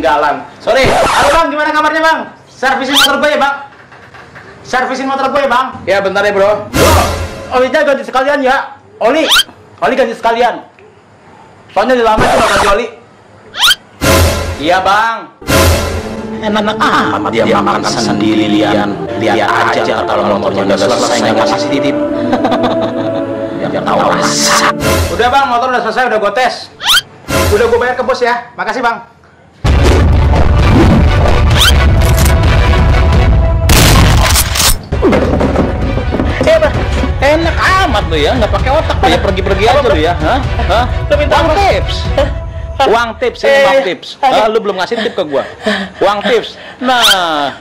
jalan. Sorry. Halo bang, gimana kabarnya bang? Servisin motor gue ya bang. Servisin motor gue ya bang. Ya bentar ya bro. Bro, olinya ganti sekalian ya. Oli, oli ganti sekalian. Soalnya di lama itu ganti oli. Iya bang. Enak amat dia makan sendirian. Lihat aja kalau motornya udah selesai nggak ngasih titip. Biar tahu rasa. Udah bang, motor udah selesai, udah gue tes. Udah gue bayar ke bos ya. Makasih bang. Lu ya, nggak pakai otak lu ya pergi-pergi aja lu ya, hah? Hah? Uang tips. Uang tips, ini uang tips. Ah, lu belum ngasih tip ke gua. Uang tips. Nah,